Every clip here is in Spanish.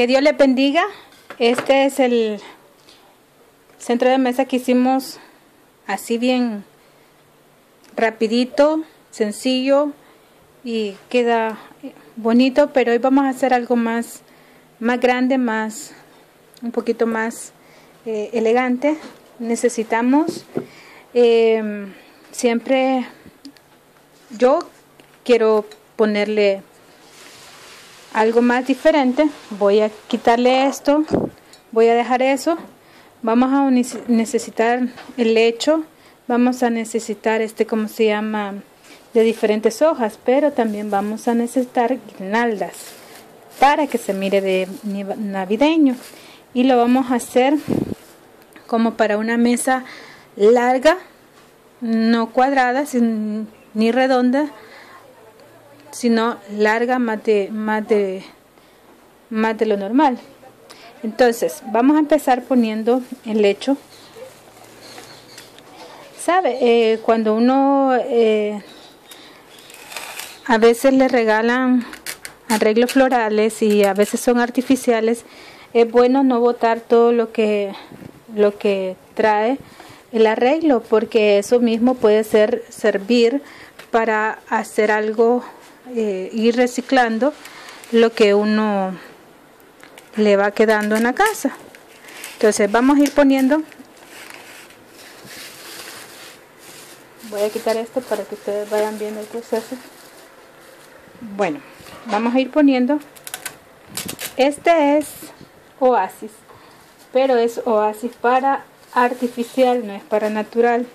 Que Dios les bendiga. Este es el centro de mesa que hicimos así bien rapidito, sencillo y queda bonito, pero hoy vamos a hacer algo más más grande, más un poquito más eh, elegante. Necesitamos eh, siempre yo quiero ponerle algo más diferente. Voy a quitarle esto voy a dejar eso. Vamos a necesitar el lecho vamos a necesitar este como se llama de diferentes hojas pero también vamos a necesitar guirnaldas para que se mire de navideño. Y lo vamos a hacer como para una mesa larga no cuadrada ni redonda sino larga más de, más de, más de lo normal. Entonces, vamos a empezar poniendo el lecho. ¿Sabe? Eh, cuando uno eh, a veces le regalan arreglos florales y a veces son artificiales, es bueno no botar todo lo que, lo que trae el arreglo, porque eso mismo puede ser servir para hacer algo eh, ir reciclando lo que uno le va quedando en la casa. Entonces vamos a ir poniendo, voy a quitar esto para que ustedes vayan viendo el proceso. Bueno, vamos a ir poniendo, este es oasis, pero es oasis para artificial, no es para natural.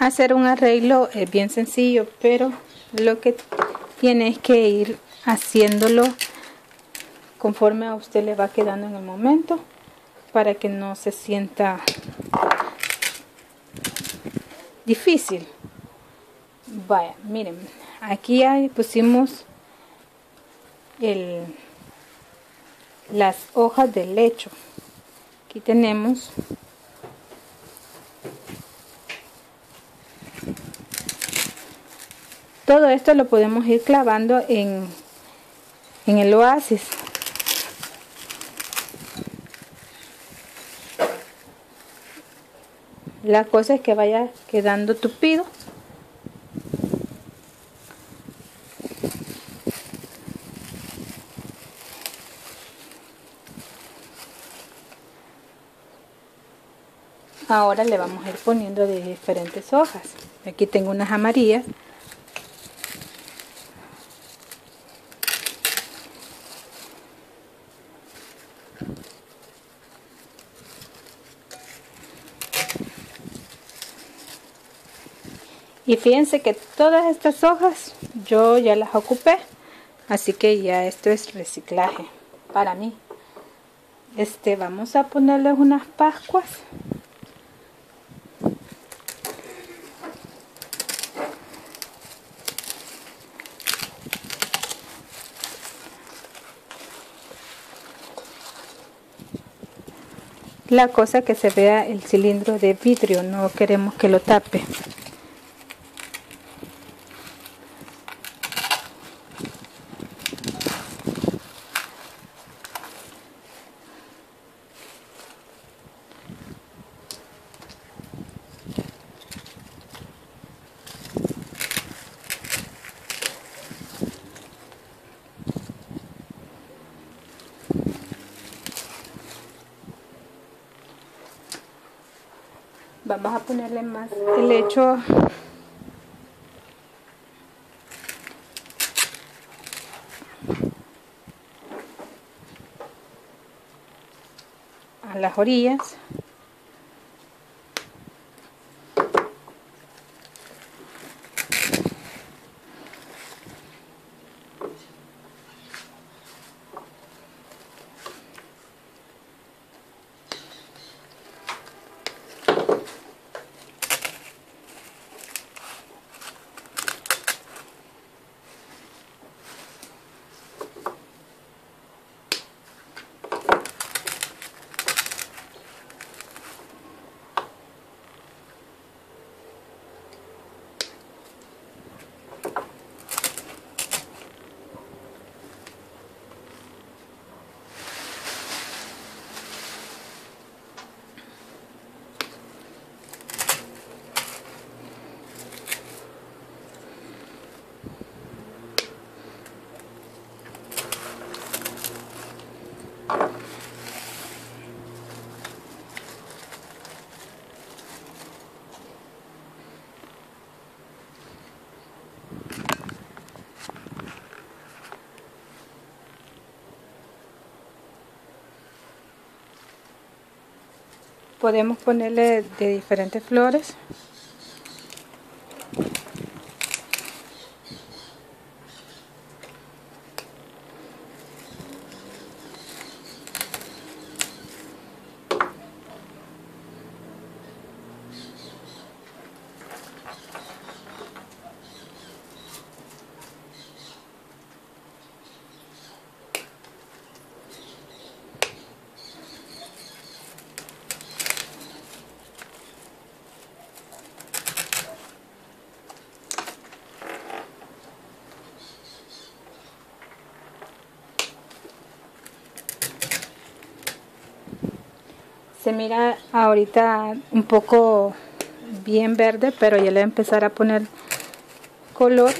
Hacer un arreglo es bien sencillo pero lo que tiene es que ir haciéndolo conforme a usted le va quedando en el momento para que no se sienta difícil. Vaya miren aquí pusimos el, las hojas del lecho. Aquí tenemos todo esto lo podemos ir clavando en, en el oasis. La cosa es que vaya quedando tupido. Ahora le vamos a ir poniendo de diferentes hojas. Aquí tengo unas amarillas y fíjense que todas estas hojas yo ya las ocupé así que ya esto es reciclaje para mí. Este vamos a ponerles unas pascuas. La cosa que se vea el cilindro de vidrio no queremos que lo tape vamos a ponerle más. El hecho a las orillas podemos ponerle de diferentes flores mira ahorita un poco bien verde pero ya le voy a empezar a poner color